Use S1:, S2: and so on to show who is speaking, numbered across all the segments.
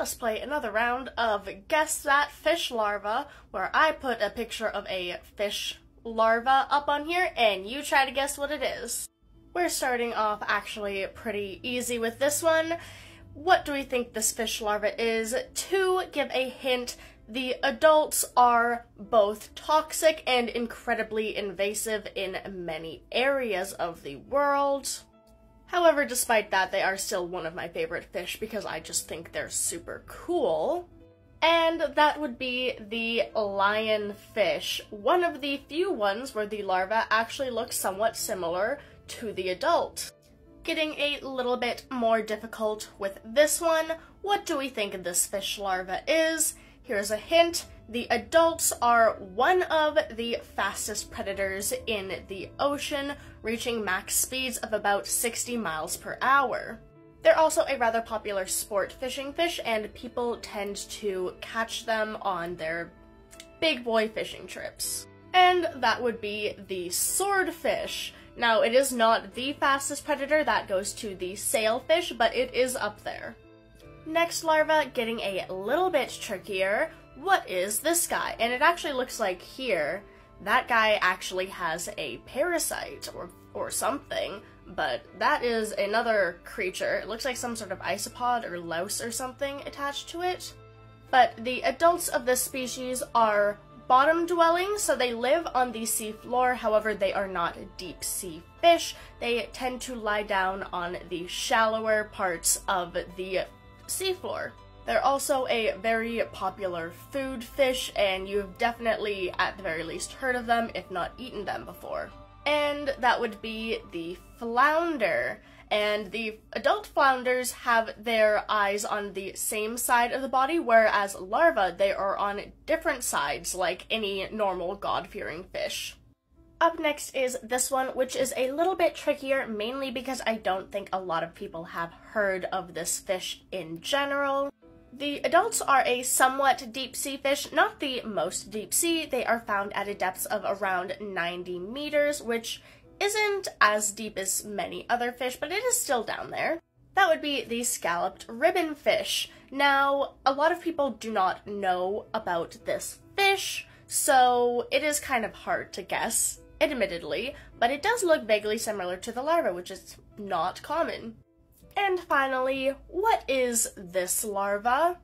S1: Let's play another round of Guess That Fish Larva, where I put a picture of a fish larva up on here and you try to guess what it is. We're starting off actually pretty easy with this one. What do we think this fish larva is? To give a hint, the adults are both toxic and incredibly invasive in many areas of the world. However, despite that, they are still one of my favorite fish because I just think they're super cool. And that would be the lionfish, one of the few ones where the larva actually looks somewhat similar to the adult. Getting a little bit more difficult with this one, what do we think this fish larva is? Here's a hint. The adults are one of the fastest predators in the ocean, reaching max speeds of about 60 miles per hour. They're also a rather popular sport fishing fish, and people tend to catch them on their big boy fishing trips. And that would be the swordfish. Now, it is not the fastest predator, that goes to the sailfish, but it is up there. Next larva, getting a little bit trickier. What is this guy? And it actually looks like here, that guy actually has a parasite or, or something, but that is another creature. It looks like some sort of isopod or louse or something attached to it. But the adults of this species are bottom dwelling, so they live on the sea floor. However, they are not deep sea fish. They tend to lie down on the shallower parts of the seafloor. They're also a very popular food fish, and you've definitely, at the very least, heard of them, if not eaten them before. And that would be the flounder. And the adult flounders have their eyes on the same side of the body, whereas larvae, they are on different sides, like any normal God-fearing fish. Up next is this one, which is a little bit trickier, mainly because I don't think a lot of people have heard of this fish in general. The adults are a somewhat deep sea fish, not the most deep sea. They are found at a depth of around 90 meters, which isn't as deep as many other fish, but it is still down there. That would be the scalloped ribbon fish. Now, a lot of people do not know about this fish, so it is kind of hard to guess admittedly, but it does look vaguely similar to the larva, which is not common. And finally, what is this larva?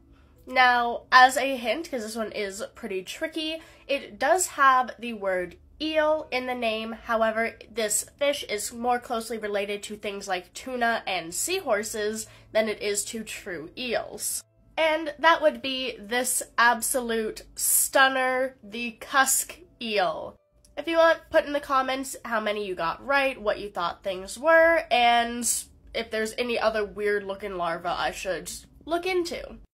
S1: Now, as a hint, because this one is pretty tricky, it does have the word eel in the name. However, this fish is more closely related to things like tuna and seahorses than it is to true eels. And that would be this absolute stunner, the cusk eel. If you want, put in the comments how many you got right, what you thought things were, and if there's any other weird looking larvae I should look into.